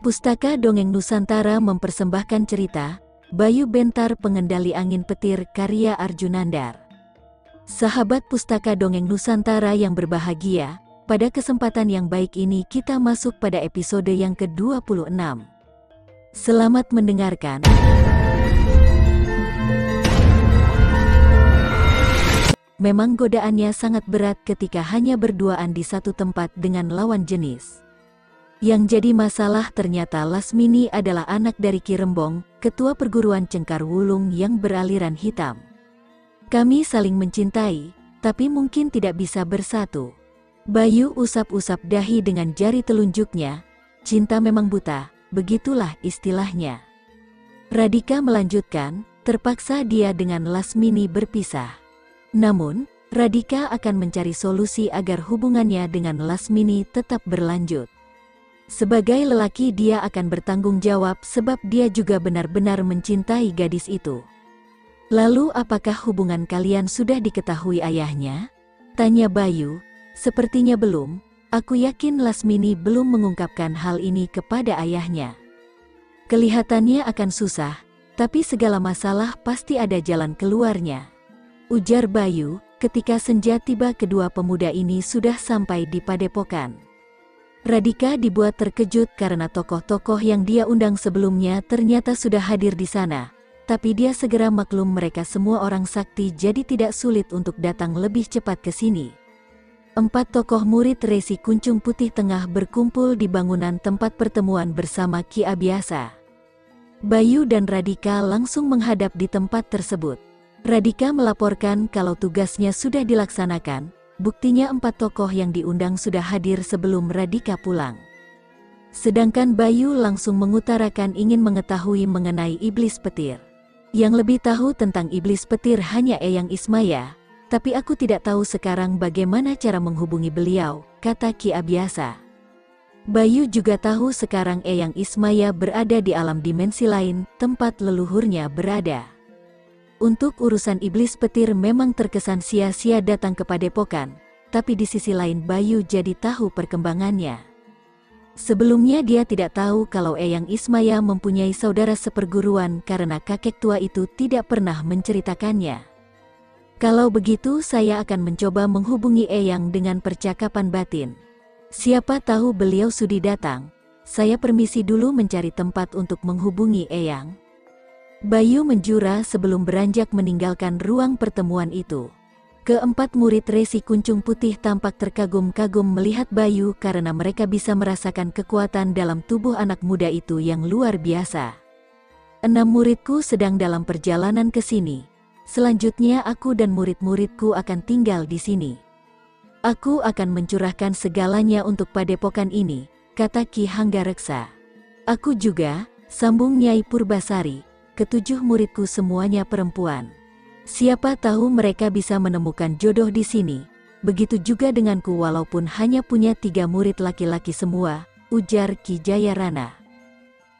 Pustaka Dongeng Nusantara mempersembahkan cerita Bayu Bentar Pengendali Angin Petir karya Arjunandar. Sahabat Pustaka Dongeng Nusantara yang berbahagia, pada kesempatan yang baik ini kita masuk pada episode yang ke-26. Selamat mendengarkan. Memang godaannya sangat berat ketika hanya berduaan di satu tempat dengan lawan jenis. Yang jadi masalah ternyata Lasmini adalah anak dari Ki Rembong, ketua perguruan Cengkar Wulung yang beraliran hitam. Kami saling mencintai, tapi mungkin tidak bisa bersatu. Bayu usap-usap dahi dengan jari telunjuknya, cinta memang buta, begitulah istilahnya. Radika melanjutkan, terpaksa dia dengan Lasmini berpisah. Namun, Radika akan mencari solusi agar hubungannya dengan Lasmini tetap berlanjut. Sebagai lelaki dia akan bertanggung jawab sebab dia juga benar-benar mencintai gadis itu. Lalu apakah hubungan kalian sudah diketahui ayahnya? Tanya Bayu, sepertinya belum, aku yakin Lasmini belum mengungkapkan hal ini kepada ayahnya. Kelihatannya akan susah, tapi segala masalah pasti ada jalan keluarnya. Ujar Bayu, ketika senja tiba kedua pemuda ini sudah sampai di padepokan. Radika dibuat terkejut karena tokoh-tokoh yang dia undang sebelumnya ternyata sudah hadir di sana. Tapi dia segera maklum mereka semua orang sakti jadi tidak sulit untuk datang lebih cepat ke sini. Empat tokoh murid Resi Kuncung Putih Tengah berkumpul di bangunan tempat pertemuan bersama Ki Abiasa. Bayu dan Radika langsung menghadap di tempat tersebut. Radika melaporkan kalau tugasnya sudah dilaksanakan, Buktinya empat tokoh yang diundang sudah hadir sebelum Radika pulang. Sedangkan Bayu langsung mengutarakan ingin mengetahui mengenai iblis petir. Yang lebih tahu tentang iblis petir hanya Eyang Ismaya, tapi aku tidak tahu sekarang bagaimana cara menghubungi beliau, kata Ki Abiasa. Bayu juga tahu sekarang Eyang Ismaya berada di alam dimensi lain, tempat leluhurnya berada. Untuk urusan iblis petir memang terkesan sia-sia datang ke padepokan, tapi di sisi lain Bayu jadi tahu perkembangannya. Sebelumnya dia tidak tahu kalau Eyang Ismaya mempunyai saudara seperguruan karena kakek tua itu tidak pernah menceritakannya. Kalau begitu saya akan mencoba menghubungi Eyang dengan percakapan batin. Siapa tahu beliau sudi datang, saya permisi dulu mencari tempat untuk menghubungi Eyang. Bayu menjura sebelum beranjak meninggalkan ruang pertemuan itu. Keempat murid Resi Kuncung Putih tampak terkagum-kagum melihat Bayu karena mereka bisa merasakan kekuatan dalam tubuh anak muda itu yang luar biasa. Enam muridku sedang dalam perjalanan ke sini. Selanjutnya aku dan murid-muridku akan tinggal di sini. Aku akan mencurahkan segalanya untuk padepokan ini, kata Ki Hanggareksa. Aku juga, sambung Nyai Purbasari, ketujuh muridku semuanya perempuan. Siapa tahu mereka bisa menemukan jodoh di sini. Begitu juga denganku walaupun hanya punya tiga murid laki-laki semua, ujar Ki Jayarana.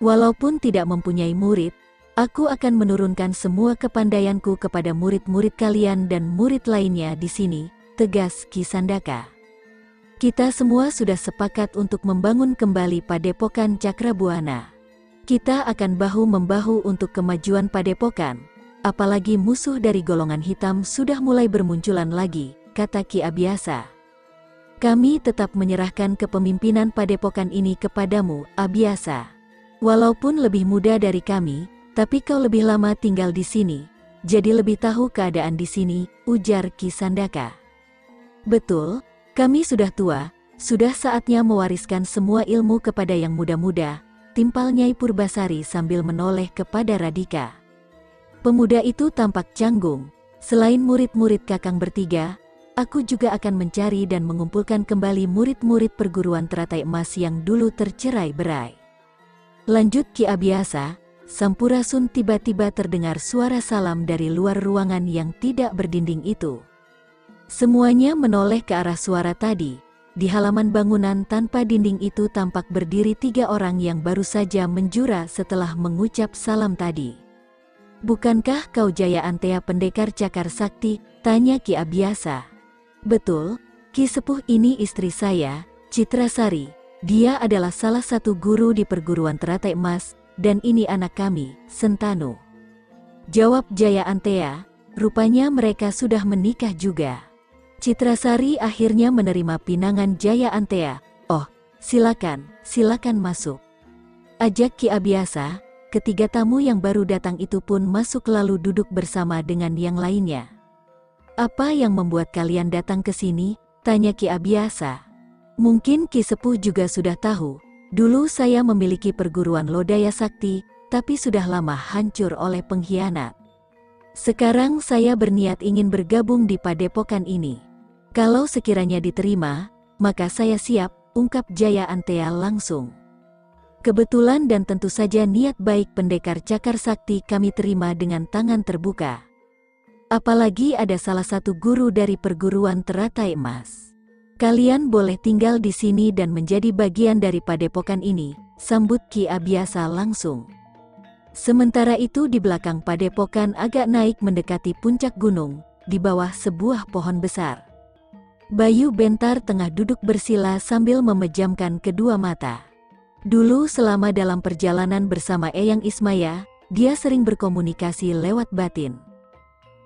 Walaupun tidak mempunyai murid, aku akan menurunkan semua kepandaianku kepada murid-murid kalian dan murid lainnya di sini, tegas Ki Sandaka. Kita semua sudah sepakat untuk membangun kembali Padepokan Cakrabuana. Kita akan bahu-membahu untuk kemajuan padepokan, apalagi musuh dari golongan hitam sudah mulai bermunculan lagi, kata Ki Abiasa. Kami tetap menyerahkan kepemimpinan padepokan ini kepadamu, Abiasa. Walaupun lebih muda dari kami, tapi kau lebih lama tinggal di sini, jadi lebih tahu keadaan di sini, ujar Ki Sandaka. Betul, kami sudah tua, sudah saatnya mewariskan semua ilmu kepada yang muda-muda, timpal Nyai Purbasari sambil menoleh kepada Radika. Pemuda itu tampak canggung, selain murid-murid kakang bertiga, aku juga akan mencari dan mengumpulkan kembali murid-murid perguruan teratai emas yang dulu tercerai berai. Lanjut Ki Abiasa, Sampurasun tiba-tiba terdengar suara salam dari luar ruangan yang tidak berdinding itu. Semuanya menoleh ke arah suara tadi, di halaman bangunan tanpa dinding itu tampak berdiri tiga orang yang baru saja menjura setelah mengucap salam tadi. Bukankah kau Jaya Antea pendekar cakar sakti? Tanya Ki Abiasa. Betul, Ki Sepuh ini istri saya, Citra Sari, Dia adalah salah satu guru di perguruan teratai emas, dan ini anak kami, Sentanu. Jawab Jaya Antea, rupanya mereka sudah menikah juga. Citrasari akhirnya menerima pinangan Jaya Antea. Oh, silakan, silakan masuk. Ajak Ki Abiasa, ketiga tamu yang baru datang itu pun masuk lalu duduk bersama dengan yang lainnya. Apa yang membuat kalian datang ke sini? Tanya Ki Abiasa. Mungkin Ki Sepuh juga sudah tahu, dulu saya memiliki perguruan Lodaya Sakti, tapi sudah lama hancur oleh pengkhianat. Sekarang saya berniat ingin bergabung di padepokan ini. Kalau sekiranya diterima, maka saya siap, ungkap Jaya Antea langsung. Kebetulan dan tentu saja niat baik pendekar cakar sakti kami terima dengan tangan terbuka. Apalagi ada salah satu guru dari perguruan teratai emas. Kalian boleh tinggal di sini dan menjadi bagian dari padepokan ini, sambut Ki Abiasa langsung. Sementara itu di belakang padepokan agak naik mendekati puncak gunung, di bawah sebuah pohon besar. Bayu Bentar tengah duduk bersila sambil memejamkan kedua mata. Dulu selama dalam perjalanan bersama Eyang Ismaya, dia sering berkomunikasi lewat batin.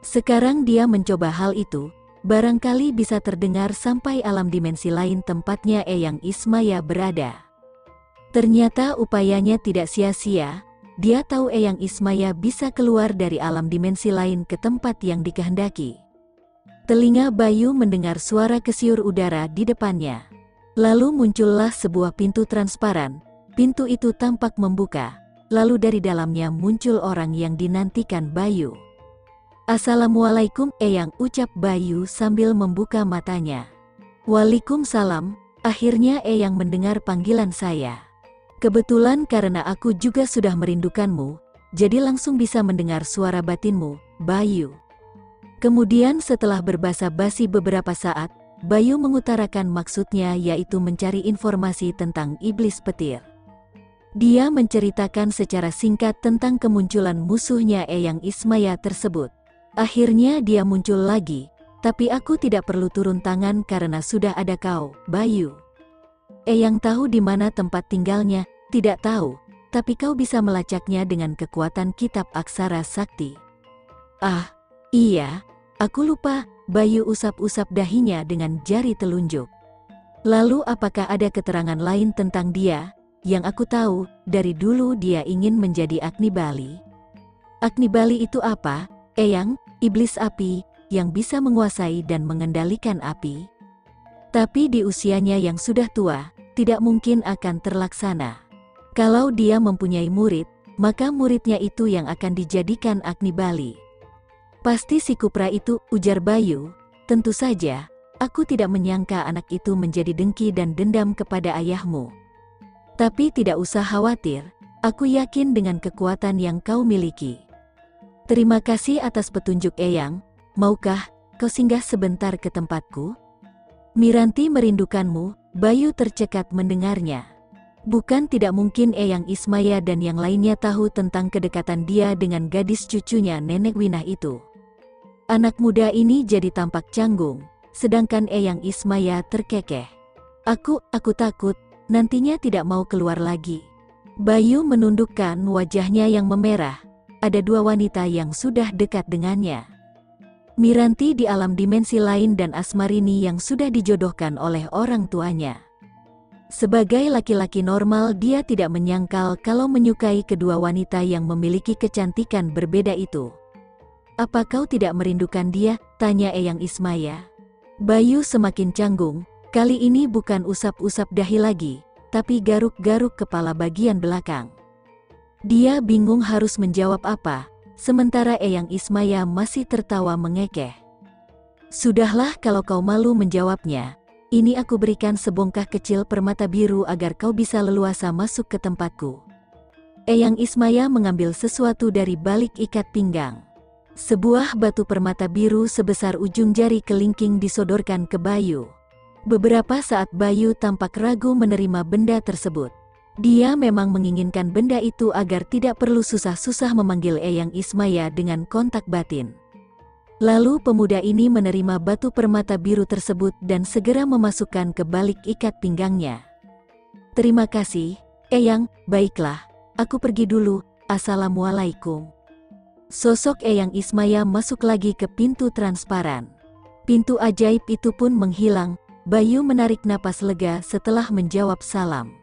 Sekarang dia mencoba hal itu, barangkali bisa terdengar sampai alam dimensi lain tempatnya Eyang Ismaya berada. Ternyata upayanya tidak sia-sia, dia tahu Eyang Ismaya bisa keluar dari alam dimensi lain ke tempat yang dikehendaki. Telinga Bayu mendengar suara kesiur udara di depannya. Lalu muncullah sebuah pintu transparan. Pintu itu tampak membuka. Lalu dari dalamnya muncul orang yang dinantikan Bayu. Assalamualaikum Eyang ucap Bayu sambil membuka matanya. Waalaikumsalam, akhirnya Eyang mendengar panggilan saya. Kebetulan karena aku juga sudah merindukanmu, jadi langsung bisa mendengar suara batinmu, Bayu. Kemudian setelah berbahasa basi beberapa saat, Bayu mengutarakan maksudnya yaitu mencari informasi tentang iblis petir. Dia menceritakan secara singkat tentang kemunculan musuhnya Eyang Ismaya tersebut. Akhirnya dia muncul lagi, tapi aku tidak perlu turun tangan karena sudah ada kau, Bayu. Eyang tahu di mana tempat tinggalnya, tidak tahu, tapi kau bisa melacaknya dengan kekuatan kitab aksara sakti. Ah, iya, Aku lupa, Bayu usap-usap dahinya dengan jari telunjuk. Lalu apakah ada keterangan lain tentang dia? Yang aku tahu, dari dulu dia ingin menjadi Agni Bali. Agni Bali itu apa? Eyang, iblis api, yang bisa menguasai dan mengendalikan api. Tapi di usianya yang sudah tua, tidak mungkin akan terlaksana. Kalau dia mempunyai murid, maka muridnya itu yang akan dijadikan Agni Bali. Pasti si Kupra itu, ujar Bayu, tentu saja, aku tidak menyangka anak itu menjadi dengki dan dendam kepada ayahmu. Tapi tidak usah khawatir, aku yakin dengan kekuatan yang kau miliki. Terima kasih atas petunjuk Eyang, maukah kau singgah sebentar ke tempatku? Miranti merindukanmu, Bayu tercekat mendengarnya. Bukan tidak mungkin Eyang Ismaya dan yang lainnya tahu tentang kedekatan dia dengan gadis cucunya Nenek Winah itu. Anak muda ini jadi tampak canggung, sedangkan Eyang Ismaya terkekeh. Aku, aku takut, nantinya tidak mau keluar lagi. Bayu menundukkan wajahnya yang memerah. Ada dua wanita yang sudah dekat dengannya. Miranti di alam dimensi lain dan Asmarini yang sudah dijodohkan oleh orang tuanya. Sebagai laki-laki normal dia tidak menyangkal kalau menyukai kedua wanita yang memiliki kecantikan berbeda itu. Apa kau tidak merindukan dia? Tanya Eyang Ismaya. Bayu semakin canggung, kali ini bukan usap-usap dahi lagi, tapi garuk-garuk kepala bagian belakang. Dia bingung harus menjawab apa, sementara Eyang Ismaya masih tertawa mengekeh. Sudahlah kalau kau malu menjawabnya, ini aku berikan sebongkah kecil permata biru agar kau bisa leluasa masuk ke tempatku. Eyang Ismaya mengambil sesuatu dari balik ikat pinggang. Sebuah batu permata biru sebesar ujung jari kelingking disodorkan ke Bayu. Beberapa saat Bayu tampak ragu menerima benda tersebut. Dia memang menginginkan benda itu agar tidak perlu susah-susah memanggil Eyang Ismaya dengan kontak batin. Lalu pemuda ini menerima batu permata biru tersebut dan segera memasukkan ke balik ikat pinggangnya. Terima kasih, Eyang, baiklah, aku pergi dulu, Assalamualaikum. Sosok Eyang Ismaya masuk lagi ke pintu transparan. Pintu ajaib itu pun menghilang, Bayu menarik napas lega setelah menjawab salam.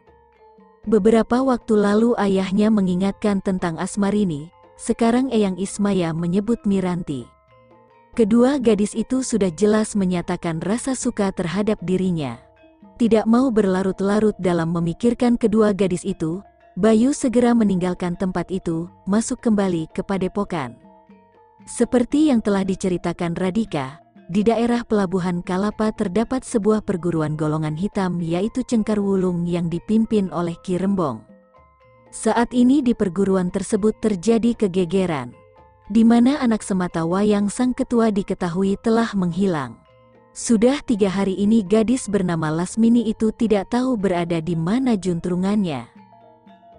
Beberapa waktu lalu ayahnya mengingatkan tentang Asmarini, sekarang Eyang Ismaya menyebut Miranti. Kedua gadis itu sudah jelas menyatakan rasa suka terhadap dirinya. Tidak mau berlarut-larut dalam memikirkan kedua gadis itu, Bayu segera meninggalkan tempat itu, masuk kembali ke padepokan. Seperti yang telah diceritakan Radika, di daerah pelabuhan Kalapa terdapat sebuah perguruan golongan hitam yaitu Cengkar Wulung yang dipimpin oleh Ki Rembong. Saat ini di perguruan tersebut terjadi kegegeran di mana anak semata wayang sang ketua diketahui telah menghilang. Sudah tiga hari ini gadis bernama Lasmini itu tidak tahu berada di mana juntrungannya.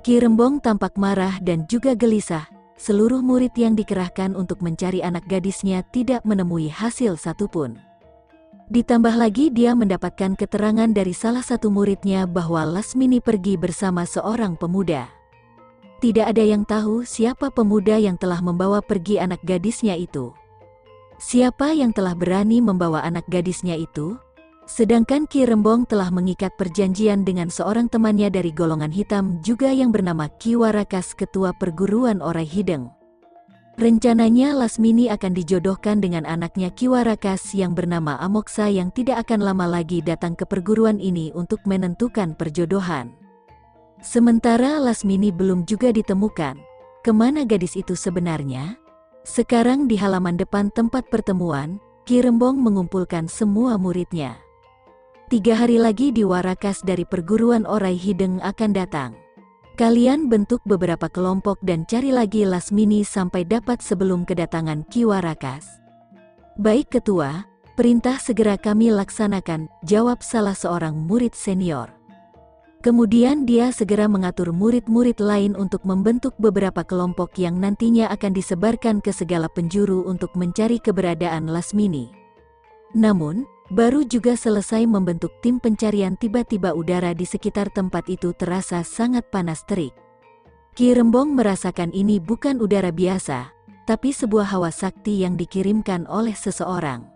Ki Rembong tampak marah dan juga gelisah, seluruh murid yang dikerahkan untuk mencari anak gadisnya tidak menemui hasil satupun. Ditambah lagi dia mendapatkan keterangan dari salah satu muridnya bahwa Lasmini pergi bersama seorang pemuda. Tidak ada yang tahu siapa pemuda yang telah membawa pergi anak gadisnya itu. Siapa yang telah berani membawa anak gadisnya itu? Sedangkan Ki Rembong telah mengikat perjanjian dengan seorang temannya dari golongan hitam juga yang bernama Ki Warakas Ketua Perguruan Orai Hideng. Rencananya Lasmini akan dijodohkan dengan anaknya Ki Warakas yang bernama Amoksa yang tidak akan lama lagi datang ke perguruan ini untuk menentukan perjodohan. Sementara Lasmini belum juga ditemukan. Ke mana gadis itu sebenarnya? Sekarang di halaman depan tempat pertemuan, Ki Rembong mengumpulkan semua muridnya. Tiga hari lagi di Warakas dari perguruan Orai Hideng akan datang. Kalian bentuk beberapa kelompok dan cari lagi Lasmini sampai dapat sebelum kedatangan Ki Warakas. Baik ketua, perintah segera kami laksanakan, jawab salah seorang murid senior. Kemudian dia segera mengatur murid-murid lain untuk membentuk beberapa kelompok yang nantinya akan disebarkan ke segala penjuru untuk mencari keberadaan Lasmini. Namun, baru juga selesai membentuk tim pencarian tiba-tiba udara di sekitar tempat itu terasa sangat panas terik. Ki Rembong merasakan ini bukan udara biasa, tapi sebuah hawa sakti yang dikirimkan oleh seseorang.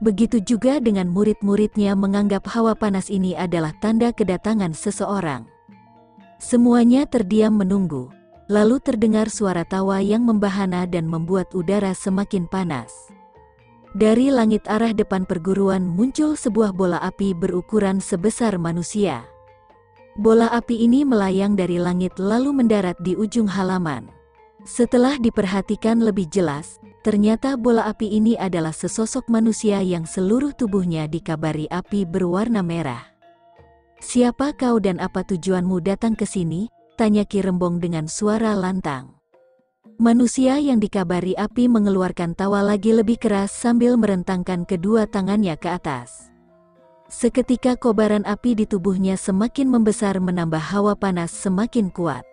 Begitu juga dengan murid-muridnya menganggap hawa panas ini adalah tanda kedatangan seseorang. Semuanya terdiam menunggu, lalu terdengar suara tawa yang membahana dan membuat udara semakin panas. Dari langit arah depan perguruan muncul sebuah bola api berukuran sebesar manusia. Bola api ini melayang dari langit lalu mendarat di ujung halaman. Setelah diperhatikan lebih jelas, Ternyata bola api ini adalah sesosok manusia yang seluruh tubuhnya dikabari api berwarna merah. Siapa kau dan apa tujuanmu datang ke sini? Tanya Ki Rembong dengan suara lantang. Manusia yang dikabari api mengeluarkan tawa lagi lebih keras sambil merentangkan kedua tangannya ke atas. Seketika kobaran api di tubuhnya semakin membesar menambah hawa panas semakin kuat.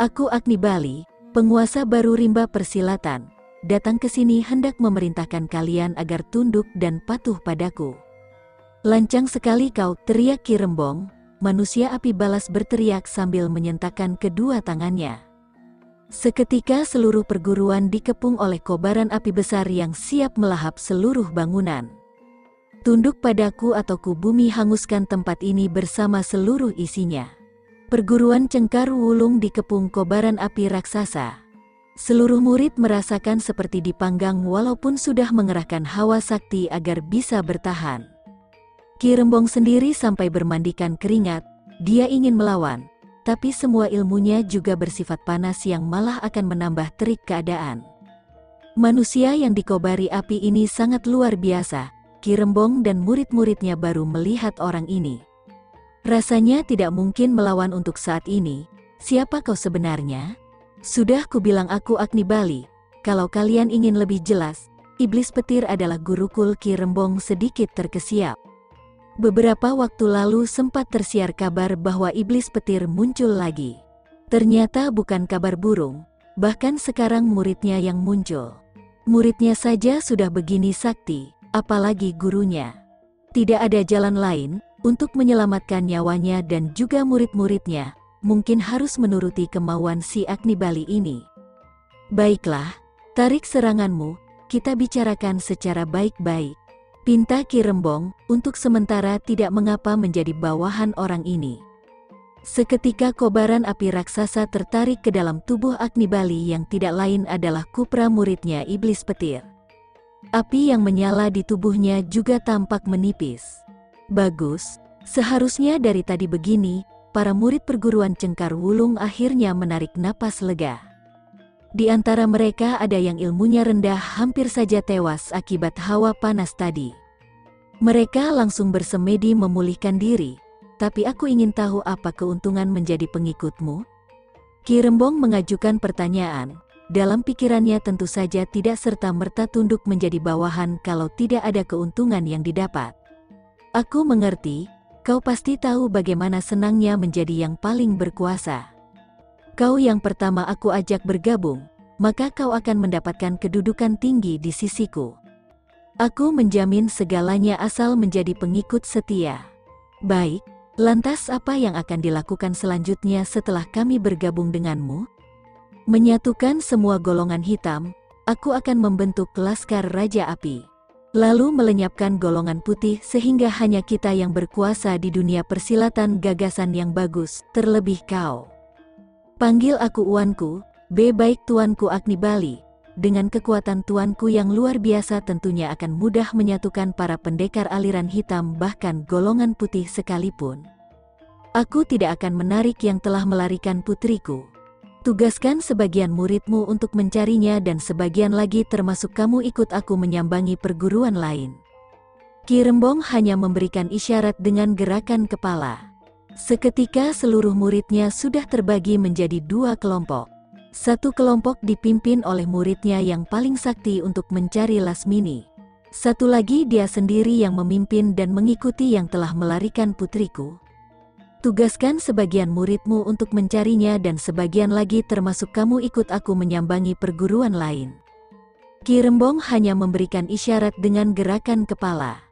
Aku Agni Bali, penguasa baru rimba persilatan, datang ke sini hendak memerintahkan kalian agar tunduk dan patuh padaku. Lancang sekali kau, teriak Ki Rembong, manusia api balas berteriak sambil menyentakkan kedua tangannya. Seketika seluruh perguruan dikepung oleh kobaran api besar yang siap melahap seluruh bangunan. Tunduk padaku atau ku bumi hanguskan tempat ini bersama seluruh isinya. Perguruan Cengkar Wulung dikepung kobaran api raksasa. Seluruh murid merasakan seperti dipanggang walaupun sudah mengerahkan hawa sakti agar bisa bertahan. Ki Rembong sendiri sampai bermandikan keringat, dia ingin melawan, tapi semua ilmunya juga bersifat panas yang malah akan menambah terik keadaan. Manusia yang dikobari api ini sangat luar biasa, Ki Rembong dan murid-muridnya baru melihat orang ini. Rasanya tidak mungkin melawan untuk saat ini, siapa kau sebenarnya? Sudah kubilang aku Agni Bali, kalau kalian ingin lebih jelas, Iblis Petir adalah gurukul Ki Rembong sedikit terkesiap. Beberapa waktu lalu sempat tersiar kabar bahwa Iblis Petir muncul lagi. Ternyata bukan kabar burung, bahkan sekarang muridnya yang muncul. Muridnya saja sudah begini sakti, apalagi gurunya. Tidak ada jalan lain, untuk menyelamatkan nyawanya dan juga murid-muridnya, mungkin harus menuruti kemauan si Agni Bali ini. Baiklah, tarik seranganmu, kita bicarakan secara baik-baik. Pinta Kirembong, untuk sementara tidak mengapa menjadi bawahan orang ini. Seketika kobaran api raksasa tertarik ke dalam tubuh Agni Bali yang tidak lain adalah kupra muridnya Iblis Petir. Api yang menyala di tubuhnya juga tampak menipis. Bagus, seharusnya dari tadi begini, para murid perguruan Cengkar Wulung akhirnya menarik napas lega. Di antara mereka ada yang ilmunya rendah hampir saja tewas akibat hawa panas tadi. Mereka langsung bersemedi memulihkan diri, tapi aku ingin tahu apa keuntungan menjadi pengikutmu? Ki Rembong mengajukan pertanyaan. Dalam pikirannya tentu saja tidak serta-merta tunduk menjadi bawahan kalau tidak ada keuntungan yang didapat. Aku mengerti, kau pasti tahu bagaimana senangnya menjadi yang paling berkuasa. Kau yang pertama aku ajak bergabung, maka kau akan mendapatkan kedudukan tinggi di sisiku. Aku menjamin segalanya asal menjadi pengikut setia. Baik, Lantas apa yang akan dilakukan selanjutnya setelah kami bergabung denganmu? Menyatukan semua golongan hitam, aku akan membentuk laskar Raja Api. Lalu melenyapkan golongan putih sehingga hanya kita yang berkuasa di dunia persilatan gagasan yang bagus, terlebih kau. Panggil aku uanku, B baik tuanku Agni Bali, dengan kekuatan tuanku yang luar biasa tentunya akan mudah menyatukan para pendekar aliran hitam bahkan golongan putih sekalipun. Aku tidak akan menarik yang telah melarikan putriku. Tugaskan sebagian muridmu untuk mencarinya dan sebagian lagi termasuk kamu ikut aku menyambangi perguruan lain. Ki Rembong hanya memberikan isyarat dengan gerakan kepala. Seketika seluruh muridnya sudah terbagi menjadi dua kelompok. Satu kelompok dipimpin oleh muridnya yang paling sakti untuk mencari Lasmini. Satu lagi dia sendiri yang memimpin dan mengikuti yang telah melarikan putriku. Tugaskan sebagian muridmu untuk mencarinya dan sebagian lagi termasuk kamu ikut aku menyambangi perguruan lain. Ki Rembong hanya memberikan isyarat dengan gerakan kepala.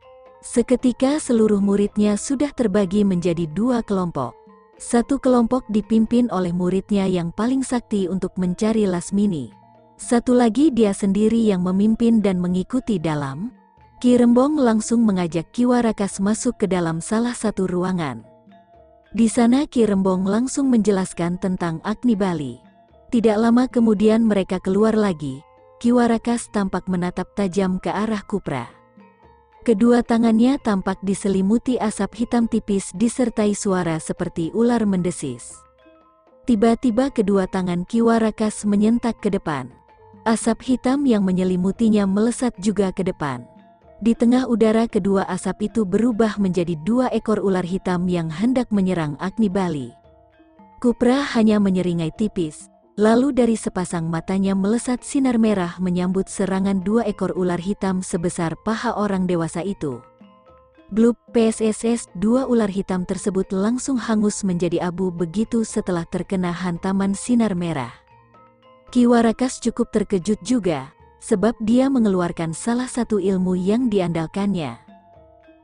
Seketika seluruh muridnya sudah terbagi menjadi dua kelompok. Satu kelompok dipimpin oleh muridnya yang paling sakti untuk mencari Lasmini. Satu lagi dia sendiri yang memimpin dan mengikuti dalam. Ki Rembong langsung mengajak Kiwarakas masuk ke dalam salah satu ruangan. Di sana Ki Rembong langsung menjelaskan tentang Agni Bali. Tidak lama kemudian mereka keluar lagi, Ki Warakas tampak menatap tajam ke arah Kupra. Kedua tangannya tampak diselimuti asap hitam tipis disertai suara seperti ular mendesis. Tiba-tiba kedua tangan Ki Warakas menyentak ke depan. Asap hitam yang menyelimutinya melesat juga ke depan. Di tengah udara kedua asap itu berubah menjadi dua ekor ular hitam yang hendak menyerang Agni Bali. Kupra hanya menyeringai tipis, lalu dari sepasang matanya melesat sinar merah menyambut serangan dua ekor ular hitam sebesar paha orang dewasa itu. Blup PSSS dua ular hitam tersebut langsung hangus menjadi abu begitu setelah terkena hantaman sinar merah. Kiwarakas cukup terkejut juga, sebab dia mengeluarkan salah satu ilmu yang diandalkannya.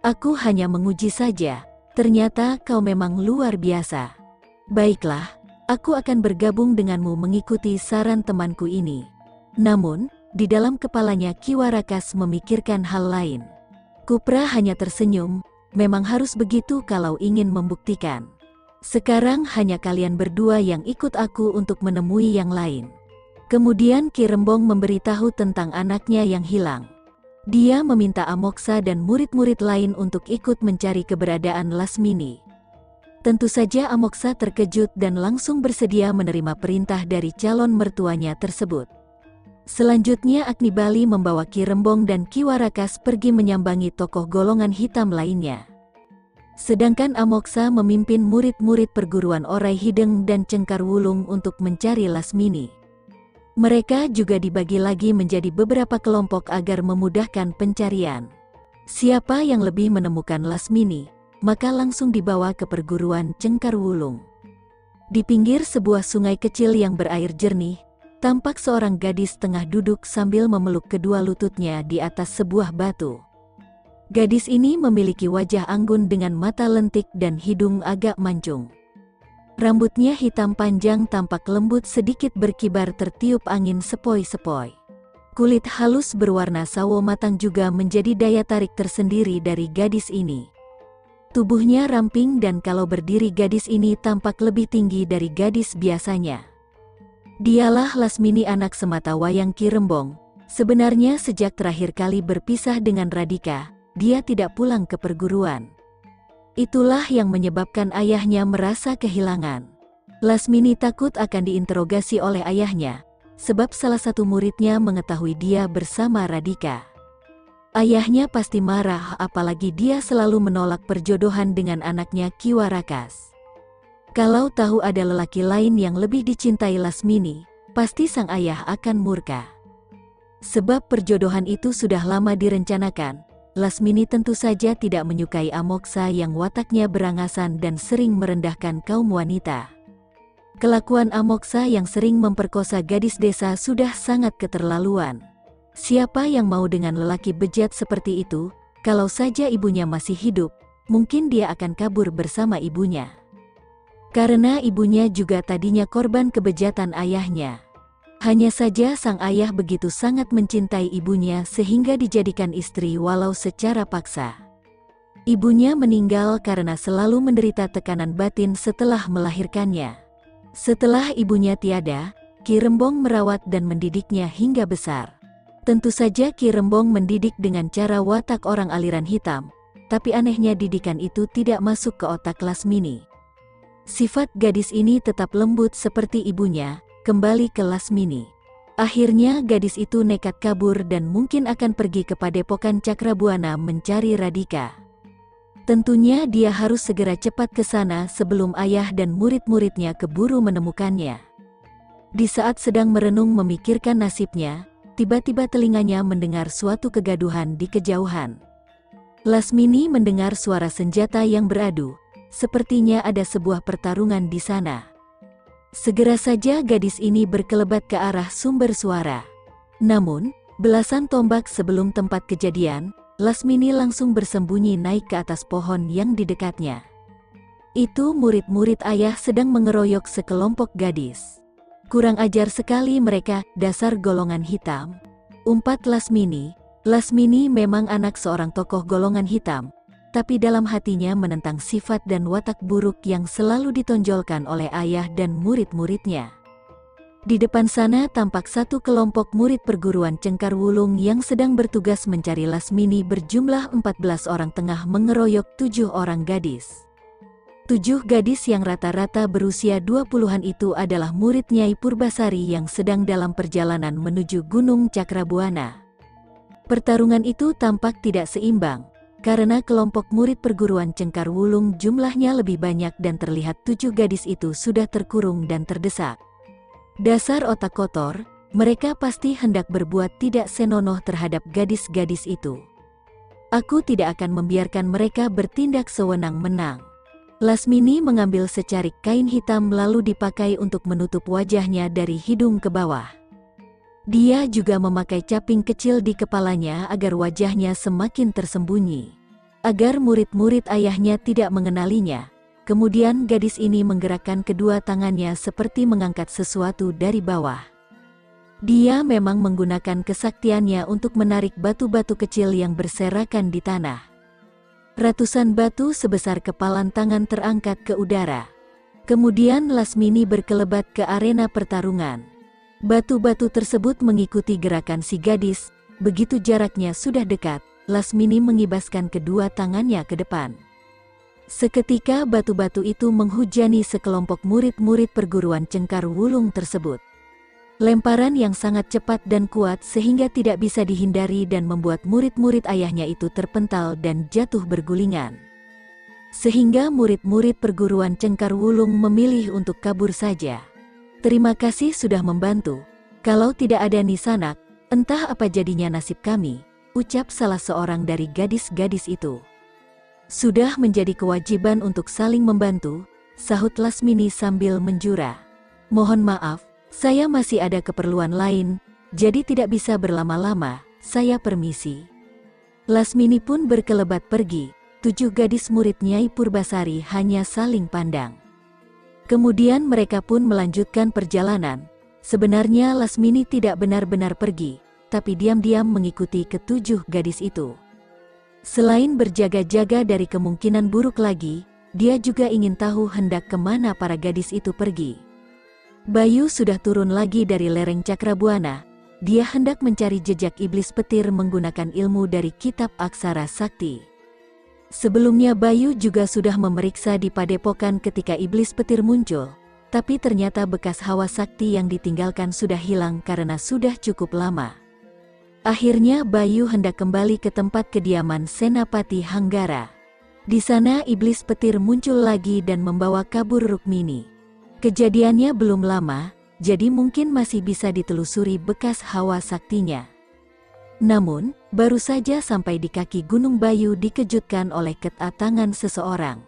Aku hanya menguji saja, ternyata kau memang luar biasa. Baiklah, aku akan bergabung denganmu mengikuti saran temanku ini. Namun, di dalam kepalanya Kiwarakas memikirkan hal lain. Kupra hanya tersenyum, memang harus begitu kalau ingin membuktikan. Sekarang hanya kalian berdua yang ikut aku untuk menemui yang lain. Kemudian Ki Rembong memberitahu tentang anaknya yang hilang. Dia meminta Amoksa dan murid-murid lain untuk ikut mencari keberadaan Lasmini. Tentu saja Amoksa terkejut dan langsung bersedia menerima perintah dari calon mertuanya tersebut. Selanjutnya Agni Bali membawa Ki Rembong dan Ki Warakas pergi menyambangi tokoh golongan hitam lainnya. Sedangkan Amoksa memimpin murid-murid perguruan Orai Hideng dan Cengkar Wulung untuk mencari Lasmini. Mereka juga dibagi lagi menjadi beberapa kelompok agar memudahkan pencarian. Siapa yang lebih menemukan Lasmini, maka langsung dibawa ke perguruan Cengkar Wulung. Di pinggir sebuah sungai kecil yang berair jernih, tampak seorang gadis tengah duduk sambil memeluk kedua lututnya di atas sebuah batu. Gadis ini memiliki wajah anggun dengan mata lentik dan hidung agak mancung. Rambutnya hitam panjang tampak lembut sedikit berkibar tertiup angin sepoi-sepoi. Kulit halus berwarna sawo matang juga menjadi daya tarik tersendiri dari gadis ini. Tubuhnya ramping dan kalau berdiri gadis ini tampak lebih tinggi dari gadis biasanya. Dialah Lasmini anak semata wayang Kirembong. Sebenarnya sejak terakhir kali berpisah dengan Radika, dia tidak pulang ke perguruan. Itulah yang menyebabkan ayahnya merasa kehilangan. Lasmini takut akan diinterogasi oleh ayahnya, sebab salah satu muridnya mengetahui dia bersama Radika. Ayahnya pasti marah apalagi dia selalu menolak perjodohan dengan anaknya Kiwarakas. Kalau tahu ada lelaki lain yang lebih dicintai Lasmini, pasti sang ayah akan murka. Sebab perjodohan itu sudah lama direncanakan, Lasmini tentu saja tidak menyukai Amoksa yang wataknya berangasan dan sering merendahkan kaum wanita. Kelakuan Amoksa yang sering memperkosa gadis desa sudah sangat keterlaluan. Siapa yang mau dengan lelaki bejat seperti itu, kalau saja ibunya masih hidup, mungkin dia akan kabur bersama ibunya. Karena ibunya juga tadinya korban kebejatan ayahnya. Hanya saja sang ayah begitu sangat mencintai ibunya sehingga dijadikan istri walau secara paksa. Ibunya meninggal karena selalu menderita tekanan batin setelah melahirkannya. Setelah ibunya tiada, Ki Rembong merawat dan mendidiknya hingga besar. Tentu saja Ki Rembong mendidik dengan cara watak orang aliran hitam, tapi anehnya didikan itu tidak masuk ke otak Lasmini. Sifat gadis ini tetap lembut seperti ibunya, kembali ke Lasmini. Akhirnya gadis itu nekat kabur dan mungkin akan pergi ke padepokan Cakrabuana mencari Radika. Tentunya dia harus segera cepat ke sana sebelum ayah dan murid-muridnya keburu menemukannya. Di saat sedang merenung memikirkan nasibnya, tiba-tiba telinganya mendengar suatu kegaduhan di kejauhan. Lasmini mendengar suara senjata yang beradu, sepertinya ada sebuah pertarungan di sana. Segera saja gadis ini berkelebat ke arah sumber suara. Namun, belasan tombak sebelum tempat kejadian, Lasmini langsung bersembunyi naik ke atas pohon yang di dekatnya. Itu murid-murid ayah sedang mengeroyok sekelompok gadis. Kurang ajar sekali mereka, dasar golongan hitam. Umpat Lasmini, Lasmini memang anak seorang tokoh golongan hitam, tapi dalam hatinya menentang sifat dan watak buruk yang selalu ditonjolkan oleh ayah dan murid-muridnya. Di depan sana tampak satu kelompok murid perguruan Cengkar Wulung yang sedang bertugas mencari Lasmini berjumlah 14 orang tengah mengeroyok tujuh orang gadis. Tujuh gadis yang rata-rata berusia 20-an itu adalah murid Nyai Purbasari yang sedang dalam perjalanan menuju Gunung Cakrabuana. Pertarungan itu tampak tidak seimbang, karena kelompok murid perguruan Cengkar Wulung jumlahnya lebih banyak dan terlihat tujuh gadis itu sudah terkurung dan terdesak. Dasar otak kotor, mereka pasti hendak berbuat tidak senonoh terhadap gadis-gadis itu. Aku tidak akan membiarkan mereka bertindak sewenang-menang. Lasmini mengambil secarik kain hitam lalu dipakai untuk menutup wajahnya dari hidung ke bawah. Dia juga memakai caping kecil di kepalanya agar wajahnya semakin tersembunyi. Agar murid-murid ayahnya tidak mengenalinya, kemudian gadis ini menggerakkan kedua tangannya seperti mengangkat sesuatu dari bawah. Dia memang menggunakan kesaktiannya untuk menarik batu-batu kecil yang berserakan di tanah. Ratusan batu sebesar kepalan tangan terangkat ke udara. Kemudian Lasmini berkelebat ke arena pertarungan. Batu-batu tersebut mengikuti gerakan si gadis, begitu jaraknya sudah dekat, Lasmini mengibaskan kedua tangannya ke depan. Seketika batu-batu itu menghujani sekelompok murid-murid perguruan cengkar wulung tersebut. Lemparan yang sangat cepat dan kuat sehingga tidak bisa dihindari dan membuat murid-murid ayahnya itu terpental dan jatuh bergulingan. Sehingga murid-murid perguruan cengkar wulung memilih untuk kabur saja. Terima kasih sudah membantu. Kalau tidak ada Nisanak, entah apa jadinya nasib kami, ucap salah seorang dari gadis-gadis itu. Sudah menjadi kewajiban untuk saling membantu, sahut Lasmini sambil menjura. Mohon maaf, saya masih ada keperluan lain, jadi tidak bisa berlama-lama, saya permisi. Lasmini pun berkelebat pergi, tujuh gadis murid Nyai Purbasari hanya saling pandang. Kemudian mereka pun melanjutkan perjalanan. Sebenarnya Lasmini tidak benar-benar pergi, tapi diam-diam mengikuti ketujuh gadis itu. Selain berjaga-jaga dari kemungkinan buruk lagi, dia juga ingin tahu hendak ke mana para gadis itu pergi. Bayu sudah turun lagi dari lereng Cakrabuana, dia hendak mencari jejak iblis petir menggunakan ilmu dari kitab Aksara Sakti. Sebelumnya Bayu juga sudah memeriksa di padepokan ketika iblis petir muncul, tapi ternyata bekas hawa sakti yang ditinggalkan sudah hilang karena sudah cukup lama. Akhirnya Bayu hendak kembali ke tempat kediaman Senapati Hanggara. Di sana iblis petir muncul lagi dan membawa kabur Rukmini. Kejadiannya belum lama, jadi mungkin masih bisa ditelusuri bekas hawa saktinya. Namun, baru saja sampai di kaki Gunung Bayu dikejutkan oleh ketatangan seseorang.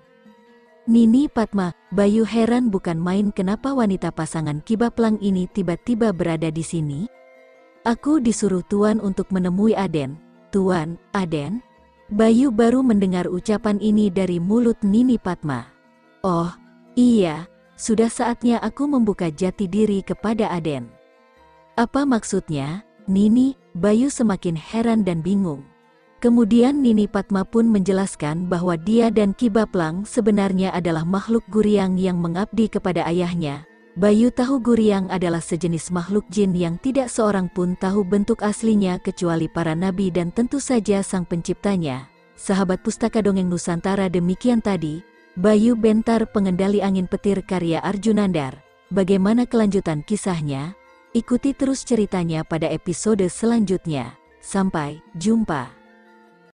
Nini Padma, Bayu heran bukan main kenapa wanita pasangan Kibaplang ini tiba-tiba berada di sini. Aku disuruh Tuan untuk menemui Aden. Tuan, Aden? Bayu baru mendengar ucapan ini dari mulut Nini Padma. Oh, iya, sudah saatnya aku membuka jati diri kepada Aden. Apa maksudnya, Nini? Bayu semakin heran dan bingung. Kemudian Nini Padma pun menjelaskan bahwa dia dan Kibaplang sebenarnya adalah makhluk guriang yang mengabdi kepada ayahnya. Bayu tahu guriang adalah sejenis makhluk jin yang tidak seorang pun tahu bentuk aslinya kecuali para nabi dan tentu saja sang penciptanya. Sahabat Pustaka Dongeng Nusantara demikian tadi, Bayu Bentar pengendali angin petir karya Arjunandar. Bagaimana kelanjutan kisahnya? Ikuti terus ceritanya pada episode selanjutnya. Sampai jumpa.